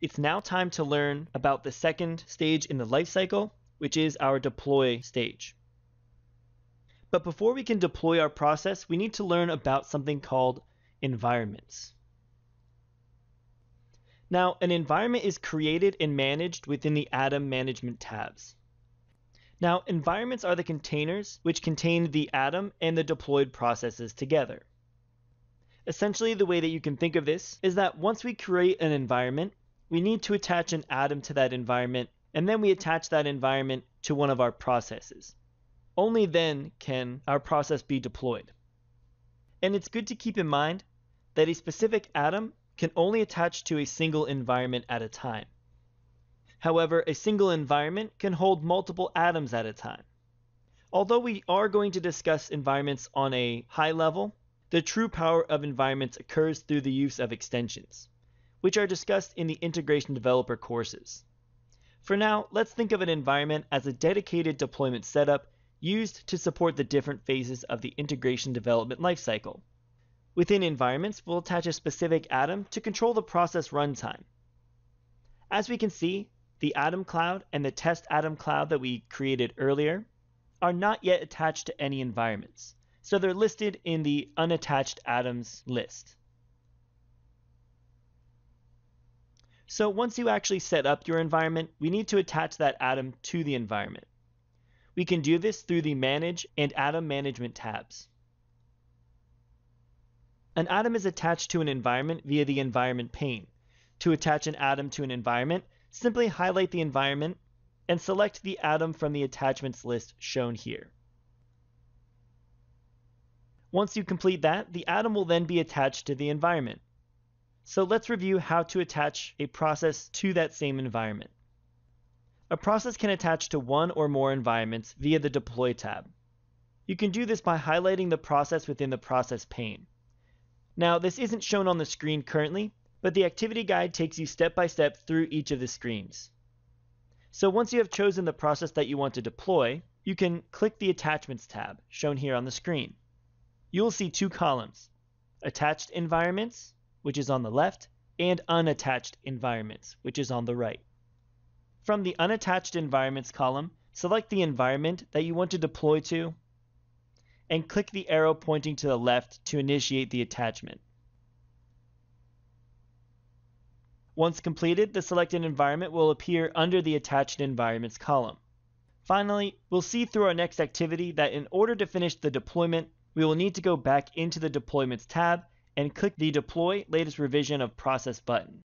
it's now time to learn about the second stage in the life cycle, which is our deploy stage. But before we can deploy our process, we need to learn about something called environments. Now, an environment is created and managed within the Atom Management tabs. Now, environments are the containers which contain the Atom and the deployed processes together. Essentially, the way that you can think of this is that once we create an environment, we need to attach an Atom to that environment, and then we attach that environment to one of our processes. Only then can our process be deployed. And it's good to keep in mind that a specific Atom can only attach to a single environment at a time. However, a single environment can hold multiple atoms at a time. Although we are going to discuss environments on a high level, the true power of environments occurs through the use of extensions, which are discussed in the integration developer courses. For now, let's think of an environment as a dedicated deployment setup used to support the different phases of the integration development lifecycle. Within environments, we'll attach a specific atom to control the process runtime. As we can see, the atom cloud and the test atom cloud that we created earlier are not yet attached to any environments, so they're listed in the unattached atoms list. So once you actually set up your environment, we need to attach that atom to the environment. We can do this through the Manage and Atom Management tabs. An atom is attached to an environment via the environment pane. To attach an atom to an environment, simply highlight the environment and select the atom from the attachments list shown here. Once you complete that, the atom will then be attached to the environment. So let's review how to attach a process to that same environment. A process can attach to one or more environments via the Deploy tab. You can do this by highlighting the process within the process pane. Now, this isn't shown on the screen currently, but the activity guide takes you step by step through each of the screens. So once you have chosen the process that you want to deploy, you can click the Attachments tab, shown here on the screen. You will see two columns, Attached Environments, which is on the left, and Unattached Environments, which is on the right. From the Unattached Environments column, select the environment that you want to deploy to and click the arrow pointing to the left to initiate the attachment. Once completed, the selected environment will appear under the Attached Environments column. Finally, we'll see through our next activity that in order to finish the deployment, we will need to go back into the Deployments tab and click the Deploy Latest Revision of Process button.